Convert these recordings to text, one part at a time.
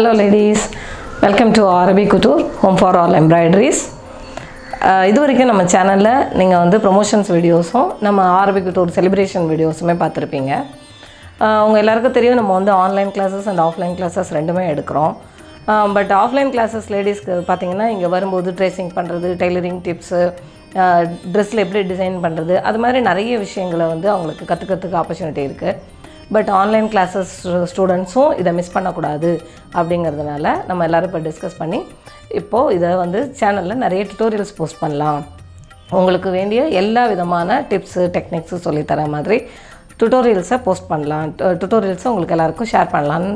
Hello ladies welcome to Arabi couture home for all embroideries இது வரைக்கும் நம்ம சேனலில் நீங்கள் வந்து ப்ரொமோஷன்ஸ் வீடியோஸும் நம்ம அரபி குட்டூர் செலிப்ரேஷன் வீடியோஸுமே பார்த்துருப்பீங்க. Uh, உங்கள் எல்லாருக்கும் தெரியும் நம்ம வந்து online classes and offline classes ரெண்டுமே எடுக்கிறோம். பட் ஆஃப்லைன் கிளாஸஸ் லேடிஸ்க்கு பார்த்தீங்கன்னா இங்கே வரும்போது ட்ரெஸ்ஸிங் பண்ணுறது டெய்லரிங் டிப்ஸு ட்ரெஸ்ஸில் எப்படி டிசைன் பண்ணுறது அது மாதிரி நிறைய விஷயங்களை வந்து அவங்களுக்கு கற்றுக்கிறதுக்கு ஆப்பர்ச்சுனிட்டி இருக்குது பட் ஆன்லைன் கிளாஸஸ் ஸ்டூடெண்ட்ஸும் இதை மிஸ் பண்ணக்கூடாது அப்படிங்கிறதுனால நம்ம எல்லோரும் இப்போ டிஸ்கஸ் பண்ணி இப்போது இதை வந்து சேனலில் நிறைய டியூட்டோரியல்ஸ் போஸ்ட் பண்ணலாம். உங்களுக்கு வேண்டிய எல்லா விதமான டிப்ஸு டெக்னிக்ஸு சொல்லித்தர மாதிரி டுட்டோரியல்ஸை போஸ்ட் பண்ணலாம். டுட்டோரியல்ஸை உங்களுக்கு எல்லாருக்கும் ஷேர் பண்ணலான்னு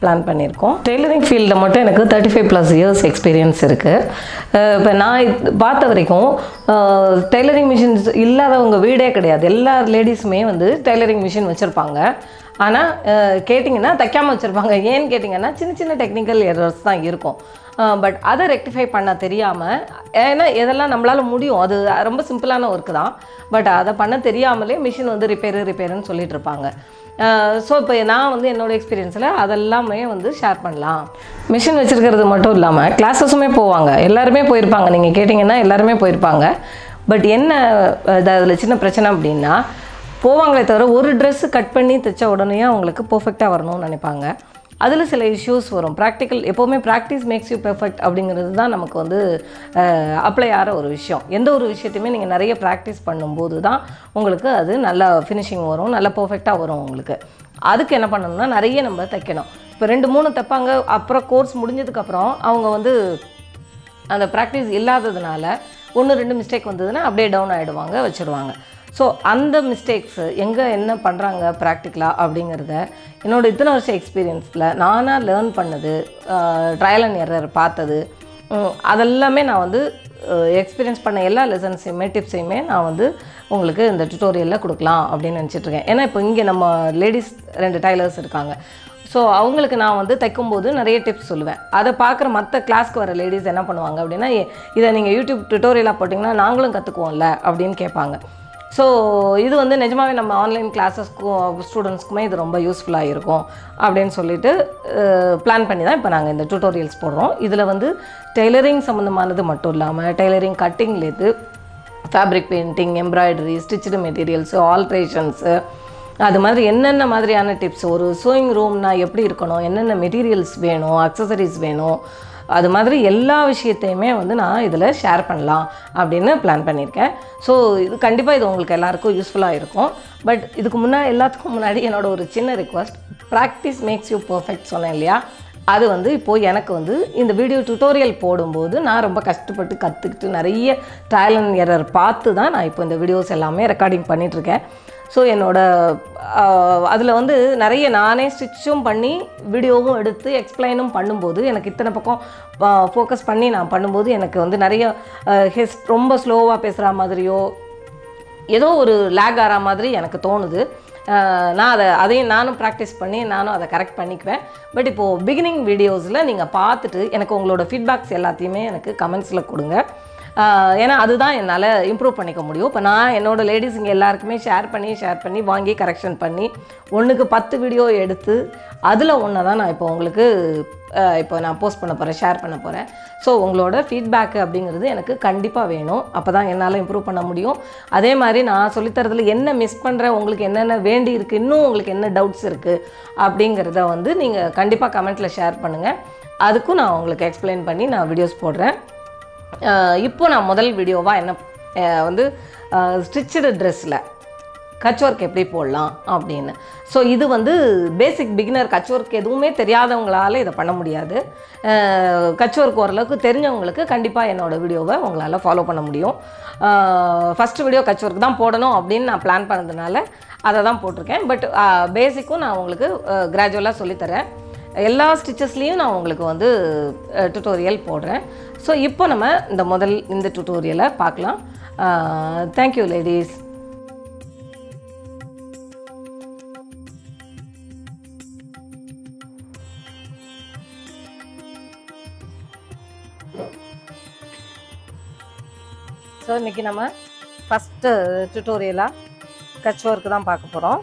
பிளான் பண்ணியிருக்கோம். டெய்லரிங் ஃபீல்டில் மட்டும் எனக்கு thirty five plus years experience இருக்குது இப்போ நான் பார்த்த வரைக்கும் டெய்லரிங் மிஷின்ஸ் இல்லாதவங்க வீடே கிடையாது. எல்லா லேடிஸுமே வந்து டெய்லரிங் மிஷின் வச்சுருப்பாங்க. ஆனால் கேட்டிங்கன்னா தைக்காமல் வச்சுருப்பாங்க. ஏன்னு கேட்டிங்கன்னா சின்ன சின்ன டெக்னிக்கல் எரர்ஸ் தான் இருக்கும். பட் அதை ரெக்டிஃபை பண்ண தெரியாமல் ஏன்னா எதெல்லாம் நம்மளால் முடியும். அது ரொம்ப சிம்பிளான ஒர்க்கு தான். பட் அதை பண்ண தெரியாமலே மிஷின் வந்து ரிப்பேரு ரிப்பேருன்னு சொல்லிட்டு இருப்பாங்க. ஸோ இப்போ நான் வந்து என்னோடய எக்ஸ்பீரியன்ஸில் அதெல்லாமே வந்து ஷேர் பண்ணலாம். மிஷின் வச்சுருக்கிறது மட்டும் இல்லாமல் கிளாஸஸுமே போவாங்க. எல்லாருமே போயிருப்பாங்க. நீங்கள் கேட்டிங்கன்னா எல்லாருமே போயிருப்பாங்க. பட் என்ன அதில் சின்ன பிரச்சனை அப்படின்னா போவாங்களே தவிர ஒரு ட்ரெஸ்ஸு கட் பண்ணி தைச்ச உடனே அவங்களுக்கு பர்ஃபெக்டாக வரணும்னு நினைப்பாங்க. அதில் சில இஷ்யூஸ் வரும். ப்ராக்டிக்கல் எப்போவுமே ப்ராக்டிஸ் மேக்ஸ் யூ பெர்ஃபெக்ட் அப்படிங்கிறது தான் நமக்கு வந்து அப்ளை ஆகிற ஒரு விஷயம். எந்த ஒரு விஷயத்தையுமே நீங்கள் நிறைய ப்ராக்டிஸ் பண்ணும்போது தான் உங்களுக்கு அது நல்லா ஃபினிஷிங் வரும் நல்லா பர்ஃபெக்டாக வரும் உங்களுக்கு. அதுக்கு என்ன பண்ணணும்னா நிறைய நம்ம தைக்கணும். இப்போ ரெண்டு மூணு தைப்பாங்க அப்புறம் கோர்ஸ் முடிஞ்சதுக்கப்புறம் அவங்க வந்து அந்த ப்ராக்டிஸ் இல்லாததுனால ஒன்று ரெண்டு மிஸ்டேக் வந்ததுன்னா அப்படியே டவுன் ஆகிடுவாங்க வச்சுருவாங்க. ஸோ அந்த மிஸ்டேக்ஸு எங்கே என்ன பண்ணுறாங்க ப்ராக்டிக்கலாக அப்படிங்கிறத என்னோடய இத்தனை வருஷம் எக்ஸ்பீரியன்ஸில் நானாக லேர்ன் பண்ணது ட்ரையல் அண்ட் எரர் பார்த்தது. அதெல்லாமே நான் வந்து எக்ஸ்பீரியன்ஸ் பண்ண எல்லா லெசன்ஸையுமே டிப்ஸையுமே நான் வந்து உங்களுக்கு இந்த டுட்டோரியலில் கொடுக்கலாம் அப்படின்னு நினச்சிட்ருக்கேன் ஏன்னா இப்போ இங்கே நம்ம லேடிஸ் ரெண்டு டைலர்ஸ் இருக்காங்க. ஸோ அவங்களுக்கு நான் வந்து தைக்கும்போது நிறைய டிப்ஸ் சொல்லுவேன். அதை பார்க்குற மற்ற கிளாஸ்க்கு வர லேடிஸ் என்ன பண்ணுவாங்க அப்படின்னா இதை நீங்கள் யூடியூப் டுட்டோரியலாக போட்டிங்கன்னா நாங்களும் கற்றுக்குவோம்ல அப்படின்னு கேட்பாங்க. ஸோ இது வந்து நிஜமாகவே நம்ம ஆன்லைன் கிளாஸஸ்க்கும் ஸ்டூடெண்ட்ஸ்க்குமே இது ரொம்ப யூஸ்ஃபுல்லாக இருக்கும் அப்படின்னு சொல்லிட்டு பிளான் பண்ணி தான் இப்போ நாங்கள் இந்த டியூட்டோரியல்ஸ் போடுறோம். இதில் வந்து டெய்லரிங் சம்மந்தமானது மட்டும் இல்லாமல் tailoring கட்டிங்லேருந்து fabric painting embroidery stitch materials alterations அது மாதிரி என்னென்ன மாதிரியான டிப்ஸ் ஒரு சூயிங் ரூம்னா எப்படி இருக்கணும் என்னென்ன மெட்டீரியல்ஸ் வேணும் அக்சசரிஸ் வேணும் அது மாதிரி எல்லா விஷயத்தையுமே வந்து நான் இதில் ஷேர் பண்ணலாம் அப்படின்னு பிளான் பண்ணியிருக்கேன். ஸோ இது கண்டிப்பாக இது உங்களுக்கு எல்லாருக்கும் யூஸ்ஃபுல்லாக இருக்கும். பட் இதுக்கு முன்னாடி எல்லாத்துக்கும் முன்னாடி என்னோட ஒரு சின்ன request practice makes you perfect சொன்னேன் இல்லையா? அது வந்து இப்போது எனக்கு வந்து இந்த வீடியோ டுட்டோரியல் போடும்போது நான் ரொம்ப கஷ்டப்பட்டு கற்றுக்கிட்டு நிறைய ட்ரையல் அண்ட் எரர் பார்த்து தான் நான் இப்போ இந்த வீடியோஸ் எல்லாமே ரெக்கார்டிங் பண்ணிகிட்ருக்கேன் ஸோ என்னோடய அதில் வந்து நிறைய நானே ஸ்டிச்சும் பண்ணி வீடியோவும் எடுத்து எக்ஸ்பிளைனும் பண்ணும்போது எனக்கு இத்தனை பக்கம் ஃபோக்கஸ் பண்ணி நான் பண்ணும்போது எனக்கு வந்து நிறைய ஹெஸ் ரொம்ப ஸ்லோவாக பேசுகிற மாதிரியோ ஏதோ ஒரு லேக் ஆகிற மாதிரி எனக்கு தோணுது. நான் அதை அதையும் நானும் ப்ராக்டிஸ் பண்ணி நானும் அதை கரெக்ட் பண்ணிக்குவேன். பட் இப்போது பிகினிங் வீடியோஸில் நீங்கள் பார்த்துட்டு எனக்கு உங்களோட ஃபீட்பேக்ஸ் எல்லாத்தையுமே எனக்கு கமெண்ட்ஸில் கொடுங்க. ஏன்னா அதுதான் என்னால் இம்ப்ரூவ் பண்ணிக்க முடியும். இப்போ நான் என்னோடய லேடிஸ் இங்கே எல்லாருக்குமே ஷேர் பண்ணி ஷேர் பண்ணி வாங்கி கரெக்ஷன் பண்ணி ஒன்றுக்கு பத்து வீடியோ எடுத்து அதில் ஒன்றை தான் நான் இப்போ உங்களுக்கு இப்போ நான் போஸ்ட் பண்ண போகிறேன் ஷேர் பண்ண போகிறேன் ஸோ உங்களோட ஃபீட்பேக் அப்படிங்கிறது எனக்கு கண்டிப்பாக வேணும். அப்போ தான் என்னால் இம்ப்ரூவ் பண்ண முடியும். அதே மாதிரி நான் சொல்லித்தரதுல என்ன மிஸ் பண்ணுறேன் உங்களுக்கு என்னென்ன வேண்டி இருக்குது இன்னும் உங்களுக்கு என்ன டவுட்ஸ் இருக்குது அப்படிங்கிறத வந்து நீங்கள் கண்டிப்பாக கமெண்ட்டில் ஷேர் பண்ணுங்கள் அதுக்கும் நான் உங்களுக்கு எக்ஸ்பிளைன் பண்ணி நான் வீடியோஸ் போடுறேன். இப்போ நான் முதல் வீடியோவாக என்ன வந்து ஸ்டிச்சடு ட்ரெஸ்ஸில் கச் ஒர்க் எப்படி போடலாம் அப்படின்னு. ஸோ இது வந்து பேசிக் பிகினர் கச் ஒர்க் எதுவுமே தெரியாதவங்களால இதை பண்ண முடியாது. கச் ஒர்க் ஓரளவுக்கு தெரிஞ்சவங்களுக்கு கண்டிப்பாக என்னோடய வீடியோவை உங்களால் ஃபாலோ பண்ண முடியும். ஃபஸ்ட்டு வீடியோ கச் ஒர்க் தான் போடணும் அப்படின்னு நான் பிளான் பண்ணதுனால அதை தான் போட்டிருக்கேன் பட் பேசிக்கும் நான் உங்களுக்கு கிராஜுவலாக சொல்லித்தரேன். எல்லா ஸ்டிச்சஸ்லேயும் நான் உங்களுக்கு வந்து டுட்டோரியல் போடுறேன். ஸோ இப்போ நம்ம இந்த முதல் இந்த டுட்டோரியலை பார்க்கலாம். தேங்க்யூ லேடிஸ் ஸோ இன்றைக்கி நம்ம ஃபஸ்ட்டு டுட்டோரியலாக கச் ஒர்க்கு தான் பார்க்க போகிறோம்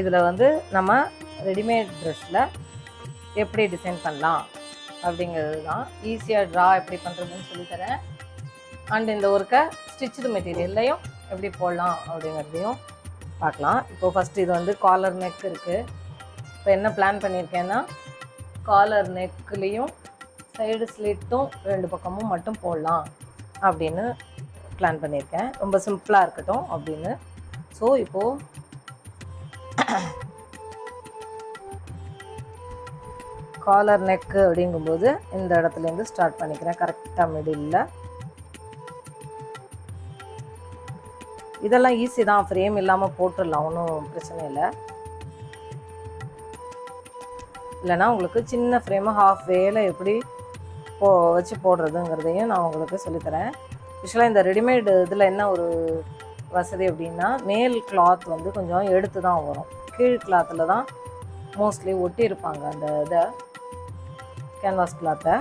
இதில் வந்து நம்ம ரெடிமேட் ட்ரெஸ்ஸில் எப்படி டிசைன் பண்ணலாம் அப்படிங்கிறது தான். ஈஸியாக ட்ரா எப்படி பண்ணுறதுன்னு சொல்லித்தரேன் அண்ட் இந்த ஒர்க்கை ஸ்டிச்சுடு மெட்டீரியல்லையும் எப்படி போடலாம் அப்படிங்கிறதையும் பார்க்கலாம். இப்போ ஃபஸ்ட்டு இது வந்து காலர் நெக் இருக்குது இப்போ என்ன பிளான் பண்ணியிருக்கேன்னா காலர் நெக்லேயும் சைடு ஸ்லிட்டும் ரெண்டு பக்கமும் மட்டும் போடலாம் அப்படின்னு பிளான் பண்ணியிருக்கேன் ரொம்ப சிம்பிளாக இருக்கட்டும் அப்படின்னு. ஸோ இப்போது காலர் நெக்கு அப்படிங்கும்போது இந்த இடத்துலேருந்து ஸ்டார்ட் பண்ணிக்கிறேன். கரெக்டாக மிடில் இதெல்லாம் ஈஸி தான். ஃப்ரேம் இல்லாமல் போட்டுடலாம். ஒன்றும் பிரச்சனை இல்லை. இல்லைனா உங்களுக்கு சின்ன ஃப்ரேமு ஹாஃப் வேல எப்படி போ வச்சு போடுறதுங்கிறதையும் நான் உங்களுக்கு சொல்லித்தரேன். யூஸ்வலாக இந்த ரெடிமேடு இதில் என்ன ஒரு வசதி அப்படின்னா மேல் கிளாத் வந்து கொஞ்சம் எடுத்து தான் வரும். கீழ் கிளாத்தில் தான் மோஸ்ட்லி ஒட்டி இருப்பாங்க அந்த இதை. கேன்வாஸ் கிளாத்தை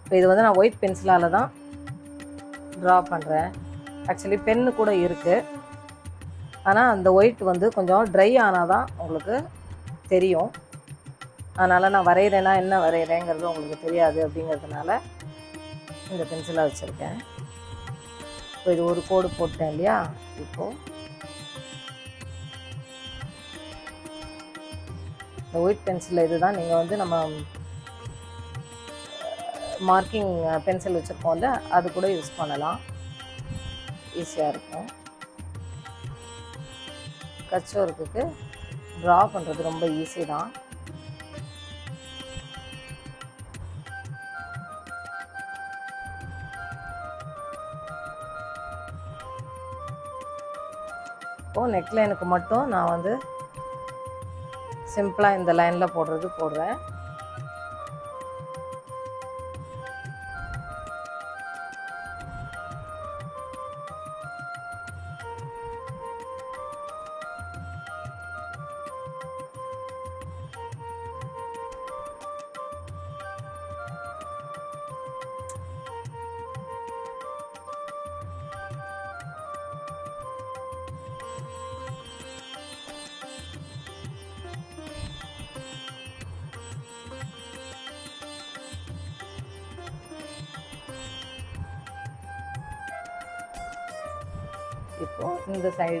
இப்போ இது வந்து நான் ஒயிட் பென்சிலால் தான் ட்ரா பண்ணுறேன் ஆக்சுவலி பென்னு கூட இருக்குது ஆனால் அந்த ஒயிட் வந்து கொஞ்சம் ட்ரை ஆனால் தான் உங்களுக்கு தெரியும். அதனால் நான் வரைகிறேன்னா என்ன வரைகிறேங்கிறது உங்களுக்கு தெரியாது அப்படிங்கிறதுனால இந்த பென்சிலாக வச்சுருக்கேன். இப்போ இது ஒரு கோடு போட்டேன் இல்லையா? இப்போது இந்த ஒயிட் இது இதுதான் நீங்கள் வந்து நம்ம மார்க்கிங் பென்சில் வச்சுருக்கோம்ல அது கூட யூஸ் பண்ணலாம். ஈஸியாக இருக்கும். கச்சோருக்கு ஒர்க்குக்கு ட்ரா பண்ணுறது ரொம்ப ஈஸி தான். இப்போது நெக்லைனுக்கு மட்டும் நான் வந்து சிம்பிளாக இந்த லைனில் போடுறது போடுறேன்.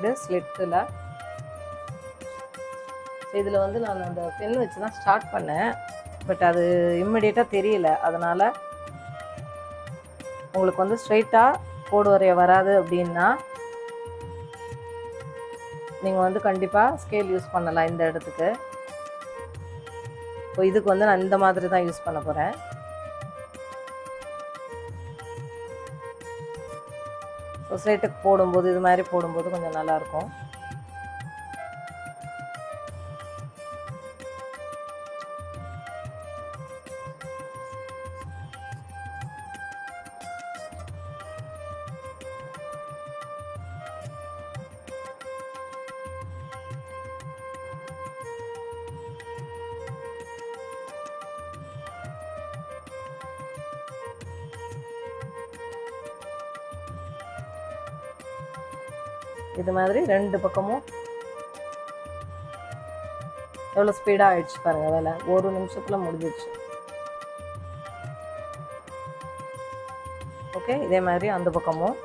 இந்த சைடு ஸ்லிட்டில் இதில் வந்து நான் அந்த பென் வச்சு தான் ஸ்டார்ட் பண்ணேன். பட் அது இம்மிடியேட்டாக தெரியல. அதனால் உங்களுக்கு வந்து ஸ்ட்ரைட்டாக கோடு வரைய வராது அப்படின்னா நீங்கள் வந்து கண்டிப்பாக ஸ்கேல் யூஸ் பண்ணலாம் இந்த இடத்துக்கு. இப்போ இதுக்கு வந்து நான் இந்த மாதிரி தான் யூஸ் பண்ண போகிறேன் சொசைட்டிக்கு போடும்போது இது மாதிரி போடும்போது கொஞ்சம் நல்லாயிருக்கும். மாதிரி ரெண்டு பக்கமும் எவ்வளோ ஸ்பீடாக ஆயிடுச்சு பாருங்கள் வேலை. ஒரு நிமிஷத்தில் முடிஞ்சிடுச்சு. ஓகே இதே மாதிரி அந்த பக்கமும்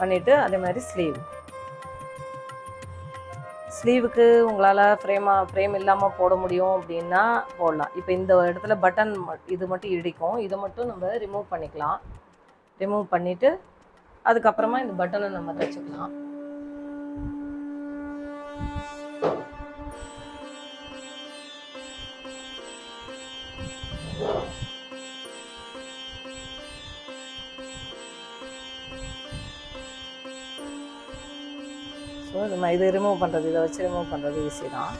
பண்ணிவிட்டு அதே மாதிரி ஸ்லீவ் ஸ்லீவுக்கு உங்களால் ஃப்ரேமாக ஃப்ரேம் இல்லாமல் போட முடியும் அப்படின்னா போடலாம். இப்போ இந்த இடத்துல பட்டன் இது மட்டும் இடிக்கும். இதை மட்டும் நம்ம ரிமூவ் பண்ணிக்கலாம். ரிமூவ் பண்ணிவிட்டு அதுக்கப்புறமா இந்த பட்டனை நம்ம தைச்சிக்கலாம். ஸோ நம்ம இது ரிமூவ் பண்ணுறது இதை வச்சு ரிமூவ் பண்ணுறது ஈஸி தான்.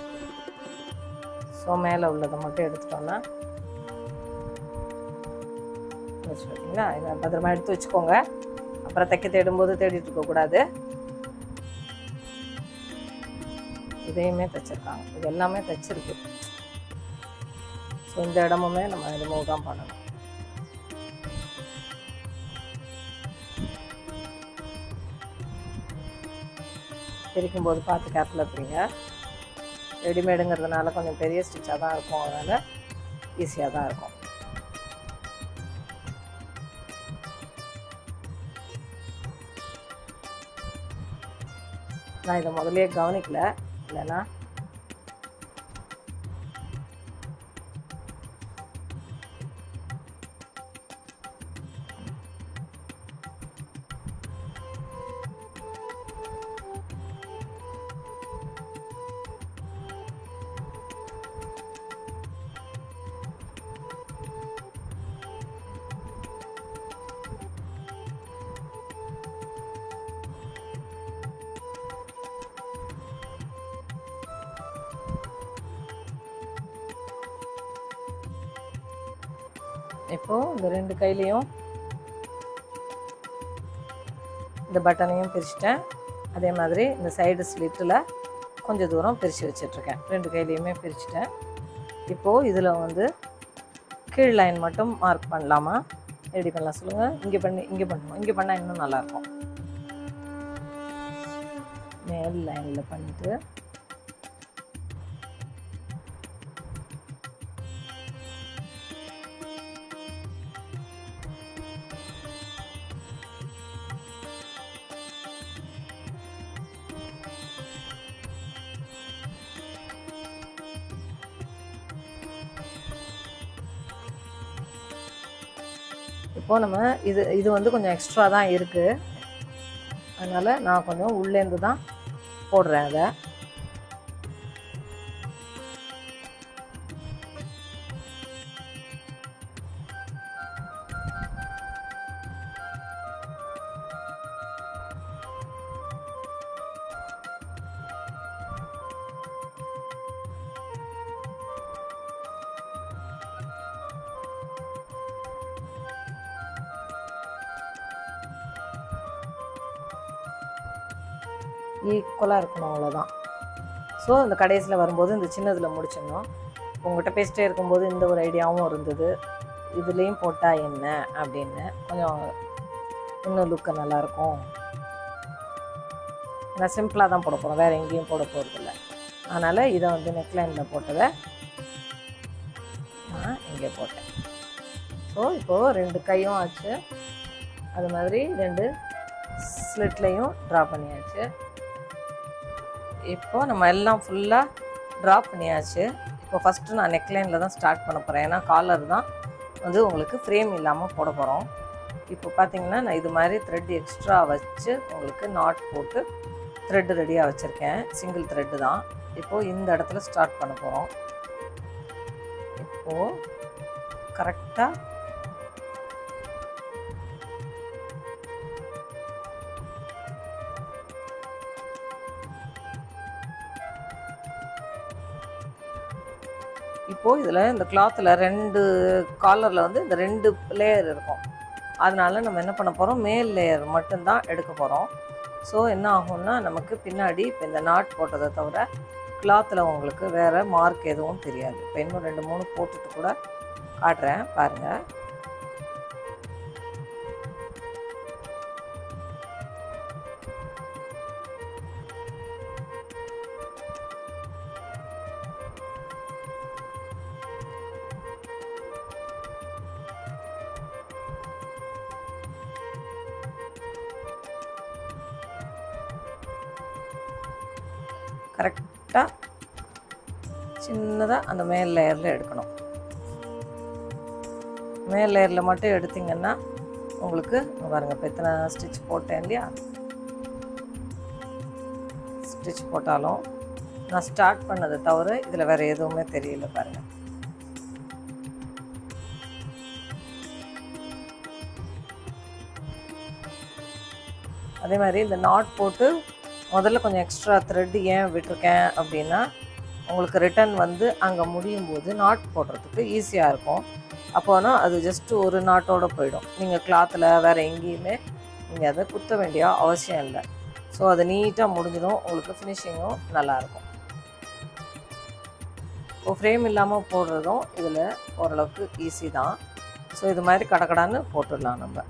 ஸோ மேலே உள்ளதை மட்டும் எடுத்துட்டோன்னா வச்சு பார்த்தீங்களா இதை பத்திரமா எடுத்து வச்சுக்கோங்க. அப்புறம் தைக்க தேடும்போது தேடிட்டு இருக்கக்கூடாது இதையுமே தைச்சிருக்காங்க. இது எல்லாமே தைச்சிருக்கு. ஸோ இந்த இடமுமே நம்ம ரிமூவ் தான் பண்ணணும். பிரிக்கும் போது பார்த்து கேப்பில் பிரிங்க. ரெடிமேடுங்கிறதுனால கொஞ்சம் பெரிய ஸ்டிச்சாக தான் இருக்கும். அதனால் ஈஸியாக தான் இருக்கும். நான் இதை முதலே கவனிக்கல. இல்லைன்னா கையிலையும் இந்த பட்டனையும் பிரிச்சுட்டேன். அதே மாதிரி இந்த சைடு ஸ்லிட்டில் கொஞ்சம் தூரம் பிரித்து வச்சிட்ருக்கேன். ரெண்டு கையிலையுமே பிரிச்சுட்டேன். இப்போது இதில் வந்து கீழ் லைன் மட்டும் மார்க் பண்ணலாமா? ரெடி பண்ணலாம் சொல்லுங்கள் இங்கே பண்ணி இங்கே பண்ணுவோம் இங்கே பண்ணால் இன்னும் நல்லாயிருக்கும் மேல் லைனில் பண்ணிவிட்டு இப்போ நம்ம இது இது வந்து கொஞ்சம் எக்ஸ்ட்ரா தான் இருக்குது அதனால் நான் கொஞ்சம் உள்ளேருந்து தான் போடுறேன் அதை. ஈக்குவலாக இருக்கணும் அவ்வளோதான் ஸோ இந்த கடைசியில் வரும்போது இந்த சின்னதில் முடிச்சிடணும். உங்கள்கிட்ட பேசிட்டே இருக்கும்போது இந்த ஒரு ஐடியாவும் இருந்தது. இதுலேயும் போட்டால் என்ன அப்படின்னு கொஞ்சம் இன்னும் லுக்கு நல்லாயிருக்கும். நான் சிம்பிளாக தான் போட போகிறோம் வேறு எங்கேயும் போட போகிறதில்ல அதனால் இதை வந்து நெக்லைனில் போட்டதை நான் இங்கே போட்டேன். ஸோ இப்போது ரெண்டு கையும் ஆச்சு. அது மாதிரி ரெண்டு ஸ்லிட்லையும் ட்ரா பண்ணியாச்சு. இப்போது நம்ம எல்லாம் ஃபுல்லாக ட்ரா பண்ணியாச்சு. இப்போ ஃபஸ்ட்டு நான் நெக்லைனில் தான் ஸ்டார்ட் பண்ண போகிறேன் ஏன்னா காலர் தான் வந்து உங்களுக்கு ஃப்ரேம் இல்லாமல் போட போகிறோம் இப்போ பார்த்தீங்கன்னா நான் இது மாதிரி த்ரெட் எக்ஸ்ட்ரா வச்சு உங்களுக்கு நாட் போட்டு த்ரெட்டு ரெடியாக வச்சுருக்கேன். சிங்கிள் த்ரெட்டு தான். இப்போது இந்த இடத்துல ஸ்டார்ட் பண்ண போகிறோம் இப்போது கரெக்டாக இப்போது இதில் இந்த கிளாத்தில் ரெண்டு காலரில் வந்து இந்த ரெண்டு லேயர் இருக்கும். அதனால் நம்ம என்ன பண்ண போகிறோம் மேல் லேயர் மட்டும்தான் எடுக்க போகிறோம் ஸோ என்ன ஆகும்னா நமக்கு பின்னாடி இப்போ இந்த நாட் போட்டதை தவிர கிளாத்தில் உங்களுக்கு வேறு மார்க் எதுவும் தெரியாது. இப்போ இன்னும் ரெண்டு மூணு போட்டுட்டு கூட காட்டுறேன். பாருங்கள் கரெக்டாக சின்னதாக அந்த மேல் லேயரில் எடுக்கணும். மேல் லேயரில் மட்டும் எடுத்திங்கன்னா உங்களுக்கு பாருங்கள் இப்போ எத்தனை ஸ்டிச் போட்டேன் இல்லையா? ஸ்டிச் போட்டாலும் நான் ஸ்டார்ட் பண்ணதை தவிர இதில் வேறு எதுவுமே தெரியல பாருங்கள் அதே மாதிரி இந்த நாட் போட்டு முதல்ல கொஞ்சம் எக்ஸ்ட்ரா த்ரெட் ஏன் விட்டிருக்கேன் அப்படின்னா உங்களுக்கு ரிட்டர்ன் வந்து அங்கே முடியும் போது நாட் போடுறதுக்கு ஈஸியாக இருக்கும். அப்போனா அது ஜஸ்ட்டு ஒரு நாட்டோட போயிடும். நீங்கள் கிளாத்தில் வேறு எங்கேயுமே நீங்கள் அதை குத்த வேண்டிய அவசியம் இல்லை. ஸோ அது நீட்டாக முடிஞ்சிடும். உங்களுக்கு ஃபினிஷிங்கும் நல்லாயிருக்கும் இப்போ ஃப்ரேம் இல்லாமல் போடுறதும் இதில் ஓரளவுக்கு ஈஸி தான். ஸோ இது மாதிரி கடக்கடான்னு போட்டுடலாம் நம்ம.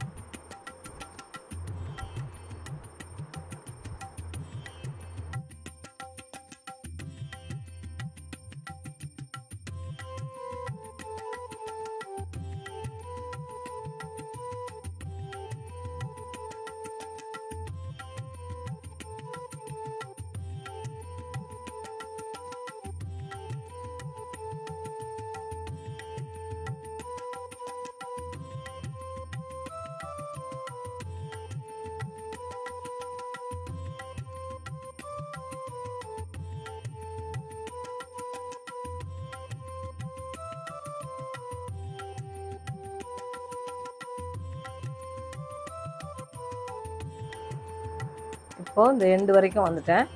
இப்போது இந்த எண்டு வரைக்கும் வந்துட்டேன்.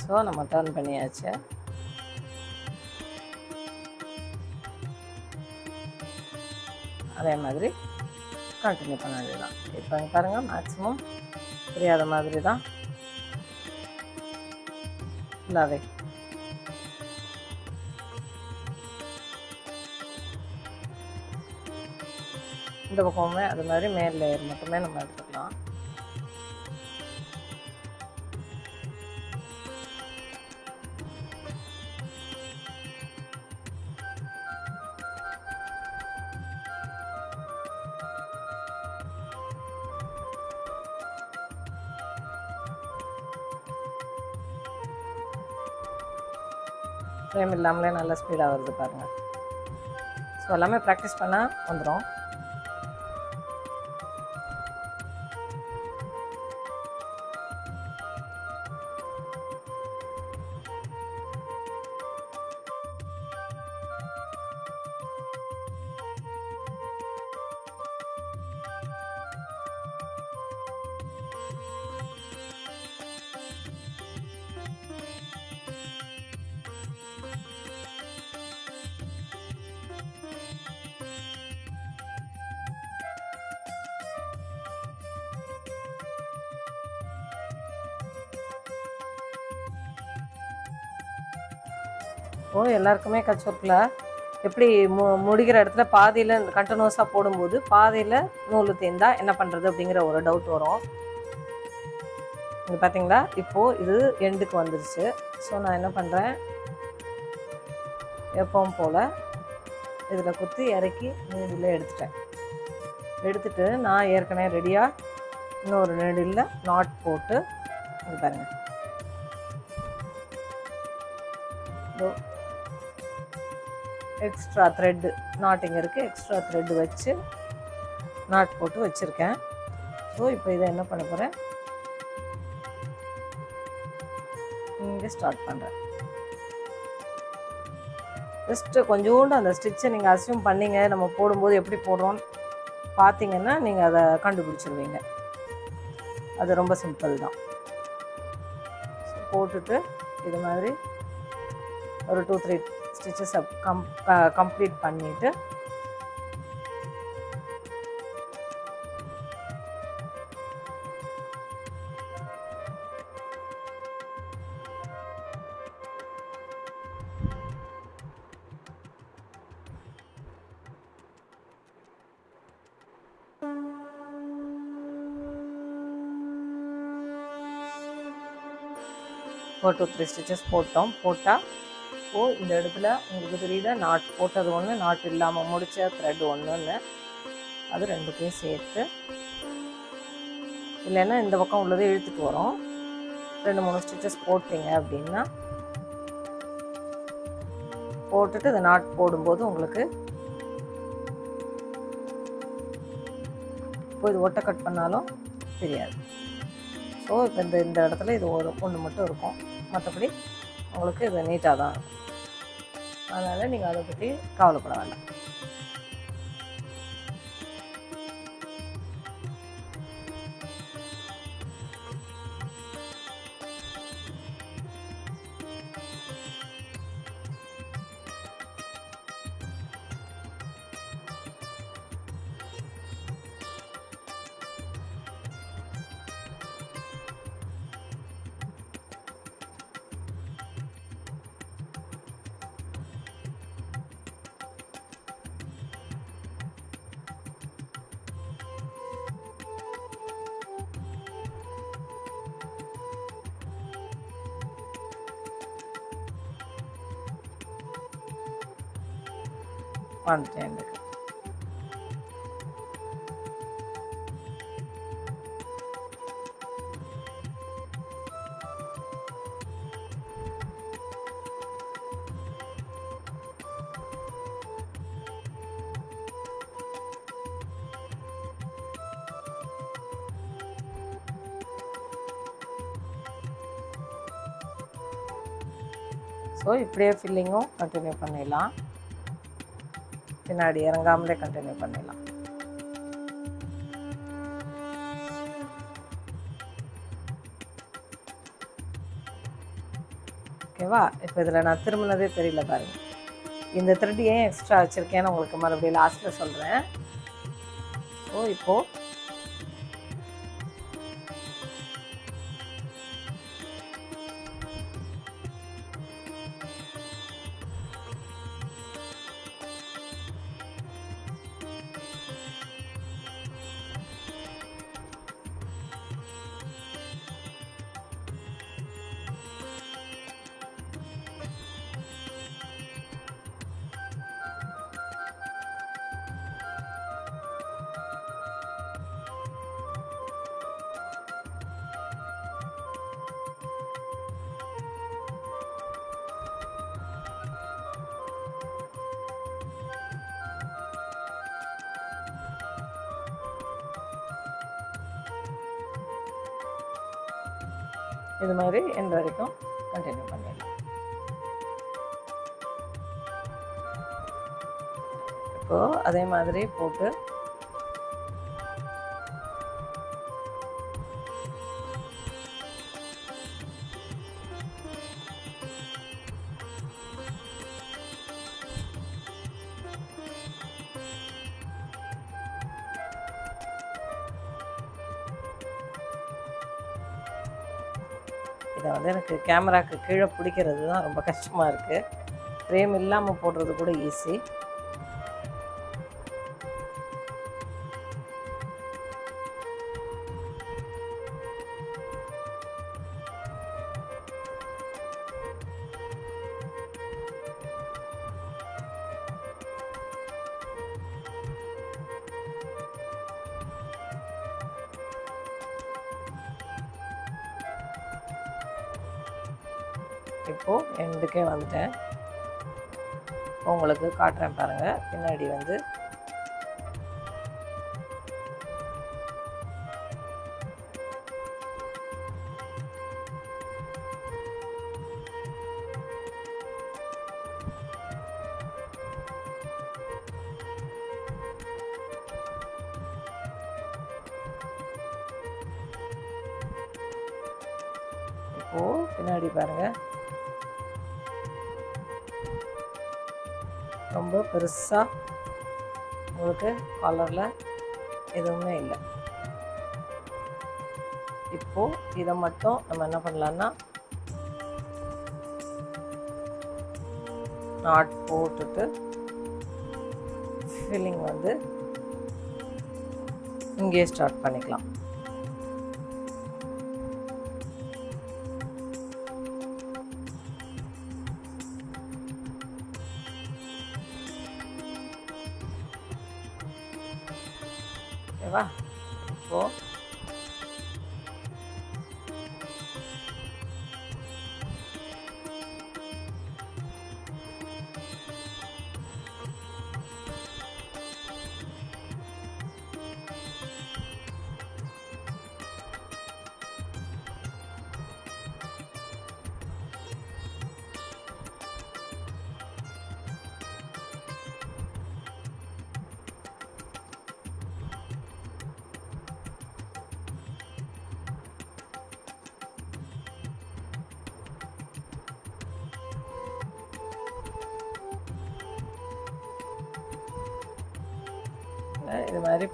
ஸோ நம்ம டர்ன் பண்ணியாச்சு. அதே மாதிரி கண்டினியூ பண்ண வேண்டியதான் இப்போ இங்க பாருங்கள் மேக்ஸிமம் தெரியாத மாதிரி தான் இல்லாதே இந்த பக்கமுமே அது மாதிரி மேல் லேயர் மட்டுமே நம்ம எடுத்துக்கலாம். ஃப்ரேம் இல்லாமலே நல்ல ஸ்பீடாக வருது பாருங்கள் ஸோ எல்லாமே ப்ராக்டிஸ் பண்ணால் வந்துடும் எல்லாருக்குமே கட்ச் ஒர்க்கில் எப்படி மு முடிகிற இடத்துல பாதியில் கண்டினியூஸாக போடும்போது பாதியில் நூல் தேர்ந்தால் என்ன பண்ணுறது அப்படிங்கிற ஒரு டவுட் வரும். இங்கே பார்த்தீங்களா இப்போது இது எண்டுக்கு வந்துருச்சு. ஸோ நான் என்ன பண்ணுறேன் எப்பவும் போல் இதில் குத்தி இறக்கி நீடில் எடுத்துட்டேன். எடுத்துட்டு நான் ஏற்கனவே ரெடியாக இன்னொரு நெடில் நாட் போட்டு இது பாருங்கள் எக்ஸ்ட்ரா த்ரெட்டு நாட்டிங் இங்கே இருக்குது எக்ஸ்ட்ரா த்ரெட்டு வச்சு நாட் போட்டு வச்சுருக்கேன். ஸோ இப்போ இதை என்ன பண்ண போகிறேன் இங்கே ஸ்டார்ட் பண்ணுறேன் ஜஸ்ட்டு கொஞ்சோண்டு அந்த ஸ்டிச்சை நீங்கள் அசியூம் பண்ணிங்க. நம்ம போடும்போது எப்படி போடுறோம்னு பார்த்தீங்கன்னா நீங்கள் அதை கண்டுபிடிச்சிருவீங்க. அது ரொம்ப சிம்பிள் தான். போட்டுட்டு இது மாதிரி ஒரு டூ த்ரீ ஸ்டிச்சஸை கம் கம்ப்ளீட் பண்ணிவிட்டு ஒரு டூ த்ரீ ஸ்டிச்சஸ் போட்டோம். போட்டால் ஓ இந்த இடத்துல உங்களுக்கு தெரியுதா? நாட் போட்டது ஒன்று நாட் இல்லாமல் முடிச்ச த்ரெட் ஒன்றுன்னு அது ரெண்டுத்தையும் சேர்த்து. இல்லைன்னா இந்த பக்கம் உள்ளதே இழுத்துட்டு வரும். ரெண்டு மூணு ஸ்டிச்சஸ் போட்டீங்க அப்படின்னா போட்டுட்டு இந்த நாட் போடும்போது உங்களுக்கு இப்போ இது ஒட்டை கட் பண்ணாலும் தெரியாது. ஸோ இப்போ இந்த இந்த இடத்துல இது ஒரு ஒன்று மட்டும் இருக்கும். மற்றபடி உங்களுக்கு இது நீட்டாக தான். அதனால் நீங்கள் அதை பற்றி கவலைப்பட வேண்டாம். இப்படியே ஃபில்லிங்கும் கண்டினியூ பண்ணிடலாம். பின்னாடி இறங்காமலே கண்டினியூ பண்ணிடலாம். ஓகேவா இப்போ இதில் நான் திரும்பினதே தெரியல பாருங்க. இந்த த்ரெட் ஏன் எக்ஸ்ட்ரா வச்சுருக்கேன்னு உங்களுக்கு மறுபடியும் லாஸ்ட்டில் சொல்கிறேன் ஸோ இப்போது வரைக்கும் கண்டினியூ பண்ணிடலாம். இப்போது அதே மாதிரி போட்டு இதை வந்து எனக்கு கேமராக்கு கீழே பிடிக்கிறது தான் ரொம்ப கஷ்டமாக இருக்குது ஃப்ரேம் இல்லாமல் போடுறது கூட ஈஸி காட்டுறேன் பாருங்கள் பின்னாடி வந்து பெருசாக உங்களுக்கு கலரில் எதுவுமே இல்லை. இப்போது இதை மட்டும் நம்ம என்ன பண்ணலான்னா நாட் போட்டுட்டு ஃபில்லிங் வந்து இங்கேயே ஸ்டார்ட் பண்ணிக்கலாம்.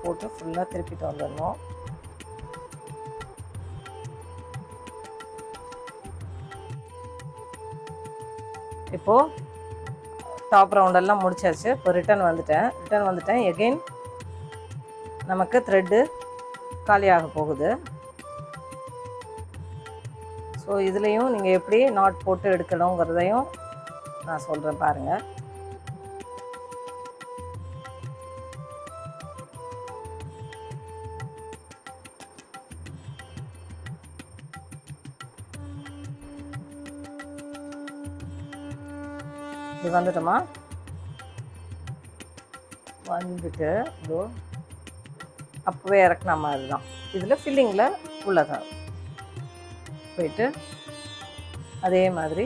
போட்டு ஃபுல்லாக திருப்பிட்டு வந்துடணும். இப்போது டாப் ரவுண்டெல்லாம் முடிச்சாச்சு. இப்போ ரிட்டர்ன் வந்துட்டேன். ரிட்டர்ன் வந்துட்டேன். எகெயின் நமக்கு த்ரெட்டு காலியாக போகுது. ஸோ இதுலேயும் நீங்கள் எப்படி நாட் போட்டு எடுக்கணுங்கிறதையும் நான் சொல்கிறேன் பாருங்கள் இது வந்துட்டோமா? வந்துட்டு இதோ அப்போவே இறக்குன மாதிரி தான். இதில் ஃபில்லிங்கில் உள்ளதான். போயிட்டு அதே மாதிரி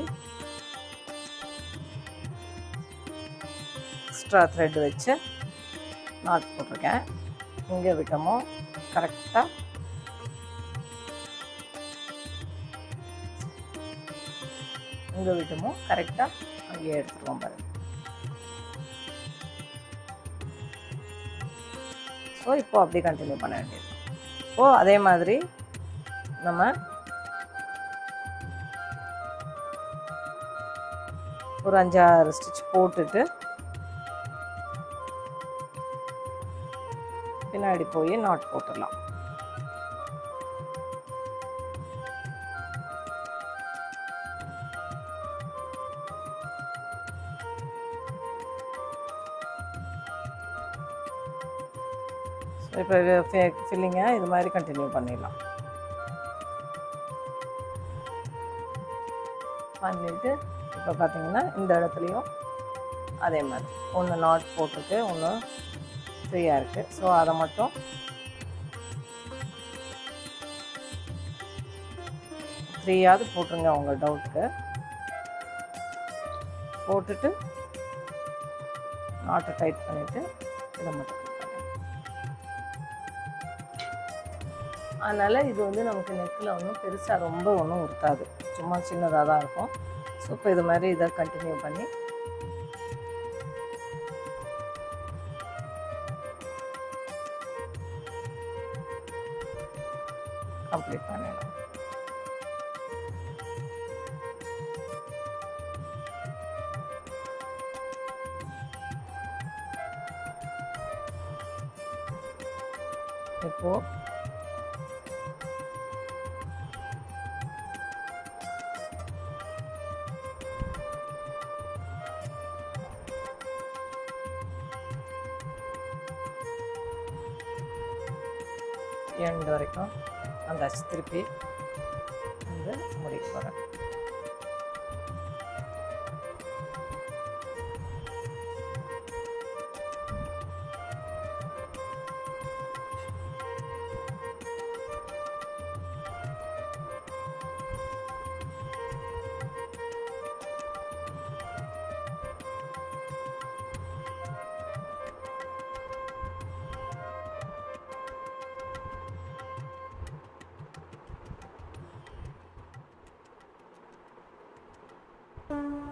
எக்ஸ்ட்ரா த்ரெட் வச்சு நாட் போட்டிருக்கேன். இங்கே விட்டோமோ கரெக்டாக இங்கே விட்டோமோ கரெக்டாக அப்படியே எடுத்துருவோம் பாருங்க. ஸோ இப்போ அப்படியே கண்டினியூ பண்ண வேண்டியது. இப்போ அதே மாதிரி நம்ம ஒரு அஞ்சாறு ஸ்டிச் போட்டுட்டு பின்னாடி போய் நாட் போட்டுடலாம். இப்போ ஃபில்லிங்கை இது மாதிரி கண்டினியூ பண்ணிடலாம். பண்ணிவிட்டு இப்போ பார்த்தீங்கன்னா இந்த இடத்துலையும் அதே மாதிரி. ஒன்று நாட் போட்டிருக்கு ஒன்று ஃப்ரீயாக இருக்குது ஸோ அதை மட்டும் த்ரீயாவது போட்டுருங்க உங்கள் டவுட்டுக்கு போட்டுட்டு நாட்டை டைட் பண்ணிவிட்டு இதை மட்டும். அதனால் இது வந்து நமக்கு நெக்கில் ஒன்றும் பெருசாக ரொம்ப ஒன்றும் உறுத்தாது. சும்மா சின்னதாக தான் இருக்கும். ஸோ இப்போ இது மாதிரி இதை கண்டினியூ பண்ணி திருப்பி வந்து முடிக்க போகிறேன் ஓகே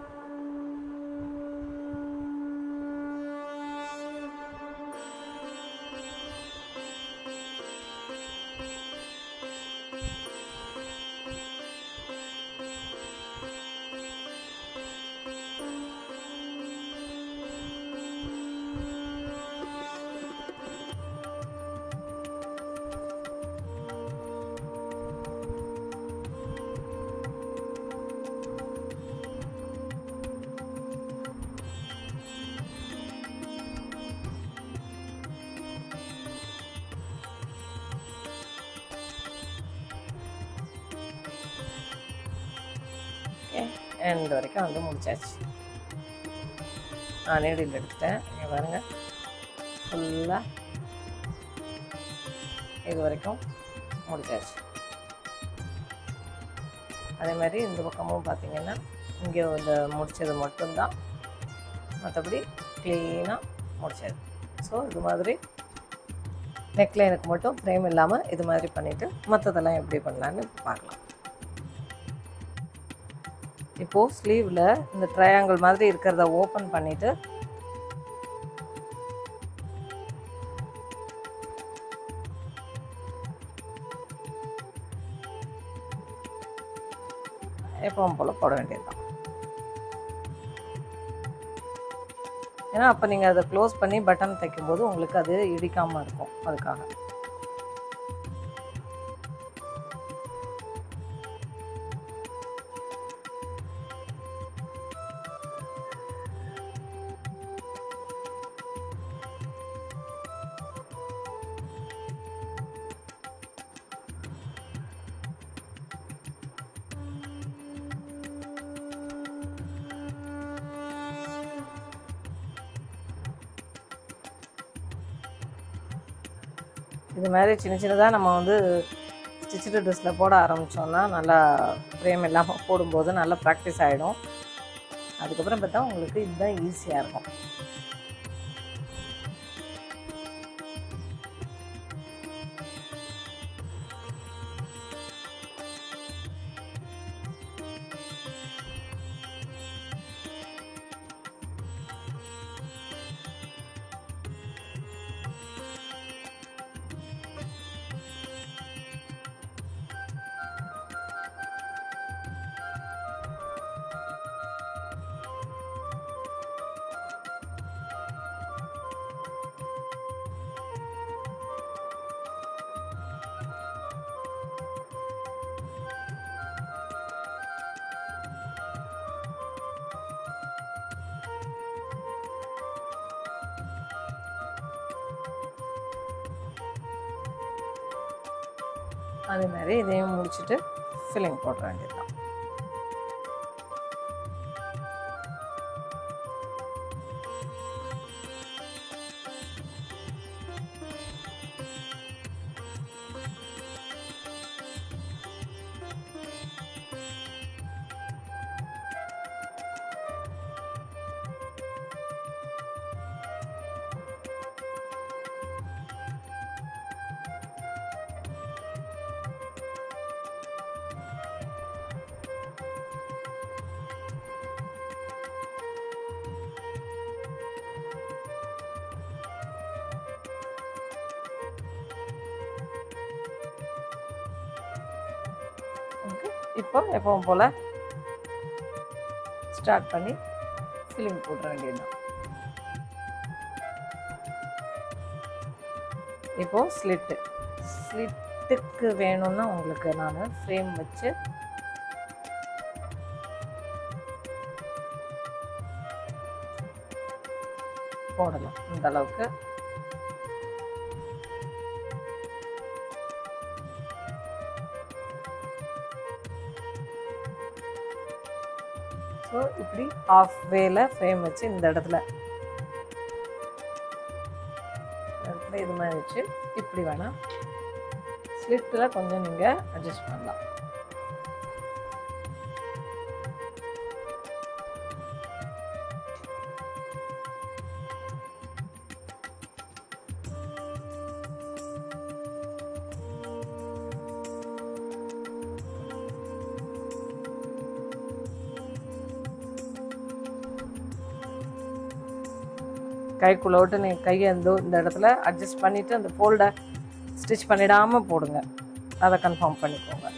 எண்ட் வரைக்கும் வந்து முடிச்சாச்சு. நான் நீடில் எடுத்துட்டேன். இங்கே பாருங்கள் ஃபுல்லாக இது வரைக்கும் முடிச்சாச்சு. அதே மாதிரி இந்த பக்கமும் பார்த்தீங்கன்னா இங்கே இந்த முடித்தது மட்டும்தான். மற்றபடி க்ளீனாக முடிச்சது. ஸோ இது மாதிரி நெக்லைனுக்கு மட்டும் ஃப்ரேம் இல்லாமல் இது மாதிரி பண்ணிவிட்டு மற்றதெல்லாம் எப்படி பண்ணலான்னு பார்க்கலாம். இப்போது ஸ்லீவில் இந்த ட்ரையாங்கிள் மாதிரி இருக்கிறத ஓப்பன் பண்ணிவிட்டு எப்பவும் போல் போட வேண்டியதுதான். ஏன்னா அப்போ நீங்கள் அதை க்ளோஸ் பண்ணி பட்டன் தைக்கும்போது உங்களுக்கு அது இடிக்காமல் இருக்கும். அதுக்காக. இது மாதிரி சின்ன சின்னதாக நம்ம வந்து ஸ்டிச்சிடு ட்ரெஸ்ஸில் போட ஆரம்பித்தோன்னா நல்லா ஃப்ரேம் இல்லாமல் போடும்போது நல்லா ப்ராக்டிஸ் ஆகிடும் அதுக்கப்புறம் பார்த்தா உங்களுக்கு இதுதான் ஈஸியாக இருக்கும். அதே மாதிரி இதையும் முடிச்சுட்டு ஃபில்லிங் போடுற வேண்டியதுதான். இப்போ எப்பவும் போல் ஸ்டார்ட் பண்ணி சிலிங் போட வேண்டியதுதான். இப்போ ஸ்லிட்டு ஸ்லிட்டுக்கு வேணும்னா உங்களுக்கு நான் ஃப்ரேம் வச்சு போடலாம். இந்த அளவுக்கு இப்படி ஆஃப் வேல ஃப்ரேம் வச்சு இந்த இடத்துல. இடத்துல இது மாதிரி வச்சு இப்படி வேணால் ஸ்லிட்டில் கொஞ்சம் நீங்கள் அட்ஜஸ்ட் பண்ணலாம். கைக்குள்ளே விட்டு நீங்கள் கையை இந்த இந்த இடத்துல அட்ஜஸ்ட் பண்ணிவிட்டு அந்த ஃபோல்டை ஸ்டிச் பண்ணிடாமல் போடுங்க. அதை கன்ஃபார்ம் பண்ணிக்கோங்க.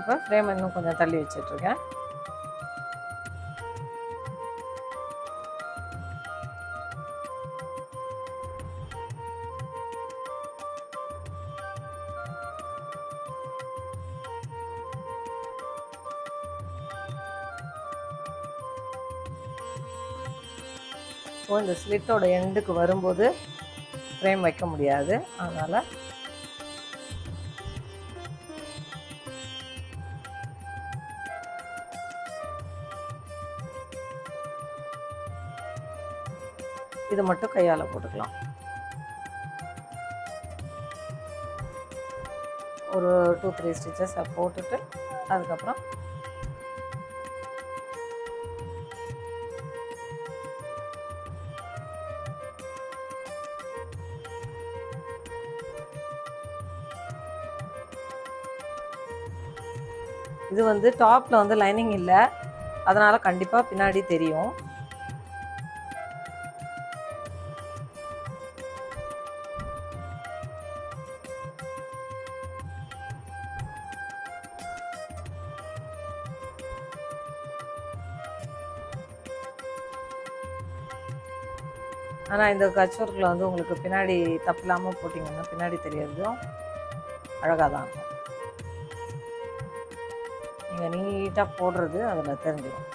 இப்போ ஃப்ரேம் இன்னும் கொஞ்சம் தள்ளி வச்சிட்ருக்கேன். ஸோ இந்த ஸ்லிட்டோட எண்டுக்கு வரும்போது ஃப்ரேம் வைக்க முடியாது. அதனால் இது மட்டும் கையால் போட்டுக்கலாம். ஒரு டூ த்ரீ ஸ்டிச்சஸ் போட்டுட்டு அதுக்கப்புறம் இது வந்து டாப்பில் வந்து லைனிங் இல்லை. அதனால் கண்டிப்பாக பின்னாடி தெரியும். இந்த கச்சோர்க்கில் வந்து உங்களுக்கு பின்னாடி தப்பு இல்லாமல் போட்டிங்கன்னா பின்னாடி தெரியறதும் அழகாக தான் இருக்கும். நீங்கள் நீட்டாக போடுறது அதில் தெரிஞ்சிடும்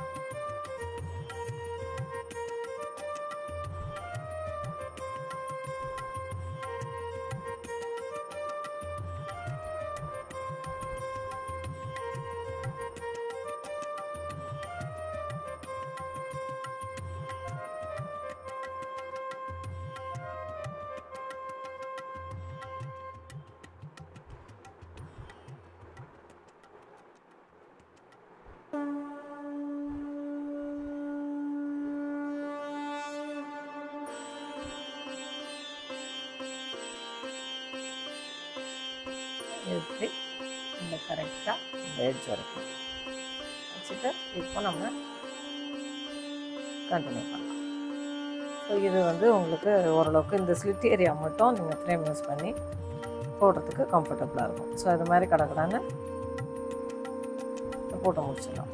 எடுத்து இந்த கரெக்டாக இந்த எட்ஜ் வரைக்கும். வச்சுட்டு இப்போ நம்ம கண்டினியூ பண்ணலாம். ஸோ இது வந்து உங்களுக்கு ஓரளவுக்கு இந்த ஸ்லிட் ஏரியா மட்டும் நீங்கள் ஃப்ரேம் யூஸ் பண்ணி போடுறதுக்கு கம்ஃபர்டபுளாக இருக்கும். ஸோ அது மாதிரி கடக்கடான்னு போட்டு முடிச்சிடலாம்.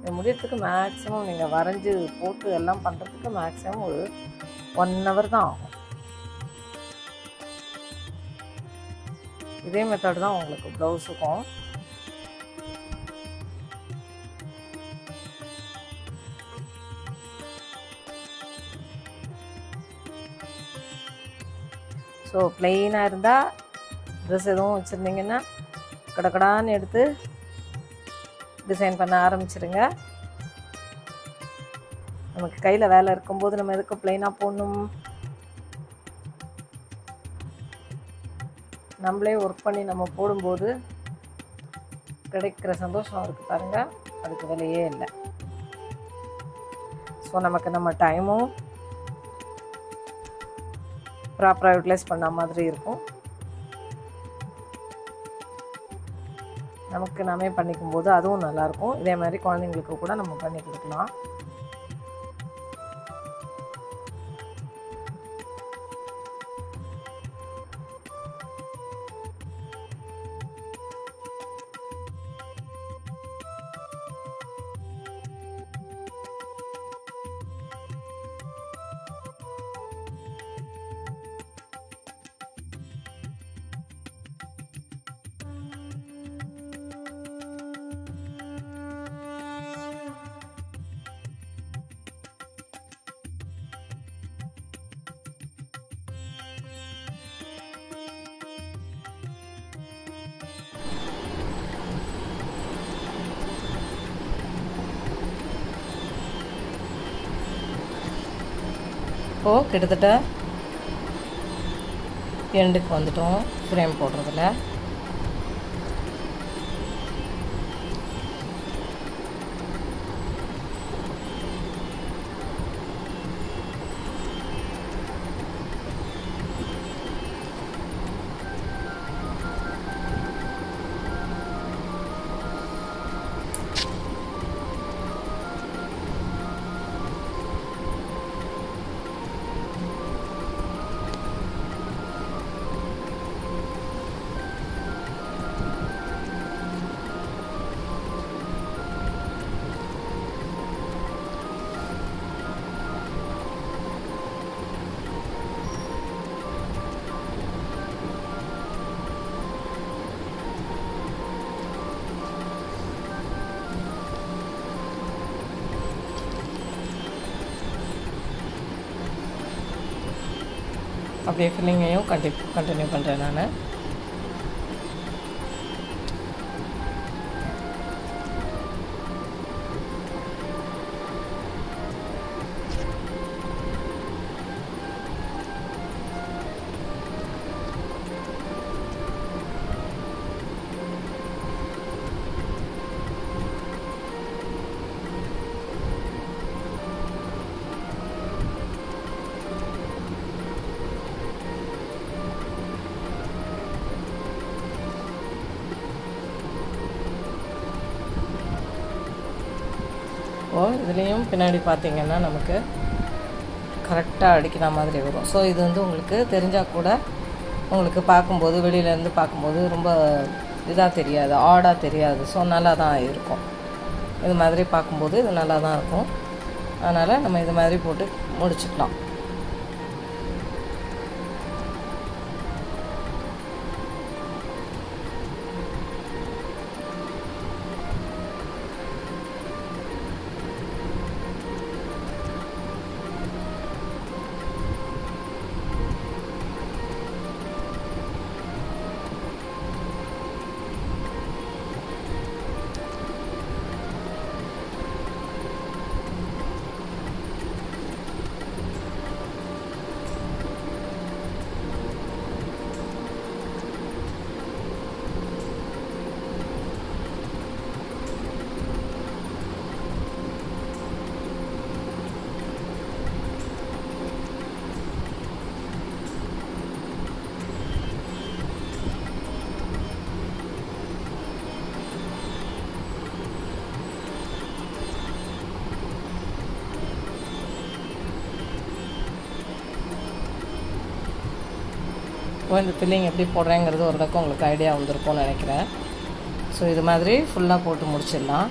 இது முடியறதுக்கு மேக்ஸிமம் நீங்கள் வரைஞ்சி போட்டு எல்லாம் பண்ணுறதுக்கு மேக்ஸிமம் ஒரு ஒன் ஹவர் தான் ஆகும். இதே மெத்தட் தான் உங்களுக்கு ப்ளவுஸுக்கும் ஸோ பிளெயினாக இருந்தால் ட்ரெஸ் எதுவும் வச்சுருந்தீங்கன்னா கடக்கடான்னு எடுத்து டிசைன் பண்ண ஆரம்பிச்சிருங்க. நமக்கு கையில் வேலை இருக்கும்போது நம்ம எதுக்கு பிளெயினாக போடணும்? நம்மளே ஒர்க் பண்ணி நம்ம போடும்போது கிடைக்கிற சந்தோஷம் இருக்குது பாருங்கள் அதுக்கு விலையே இல்லை. ஸோ நமக்கு நம்ம டைமும் ப்ராப்பராக யூட்டிலைஸ் பண்ண மாதிரி இருக்கும். நமக்கு நாமே பண்ணிக்கும் போது அதுவும் நல்லாயிருக்கும் இதே மாதிரி குழந்தைங்களுக்கு கூட நம்ம பண்ணி கொடுக்கலாம். கிட்டத்தட்ட எண்டுக்கு வந்துட்டோம். ஃப்ரேம் போடுறதில். அப்படியே ஃபில்லிங்கையும் கண்டி கண்டினியூ பண்ணுறேன் நான். ஓ இதுலேயும் பின்னாடி பார்த்தீங்கன்னா நமக்கு கரெக்டாக அடிக்கிற மாதிரி வரும். ஸோ இது வந்து உங்களுக்கு தெரிஞ்சால் கூட உங்களுக்கு பார்க்கும்போது வெளியிலேருந்து பார்க்கும்போது ரொம்ப இதாக தெரியாது ஆடாக தெரியாது. ஸோ நல்லா தான் இருக்கும். இது மாதிரி பார்க்கும்போது இது நல்லா தான் இருக்கும். அதனால் நம்ம இது மாதிரி போட்டு முடிச்சுக்கலாம். இந்த ஃபில்லிங் எப்படி போடுறேங்கிறது ஒரு பக்கம் உங்களுக்கு ஐடியா வந்திருக்கும்னு நினைக்கிறேன். ஸோ இது மாதிரி ஃபுல்லாக போட்டு முடிச்சிடலாம்.